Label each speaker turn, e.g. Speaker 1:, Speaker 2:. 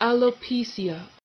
Speaker 1: alopecia.